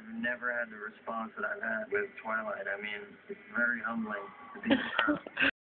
I've never had the response that I've had with Twilight. I mean, it's very humbling to be.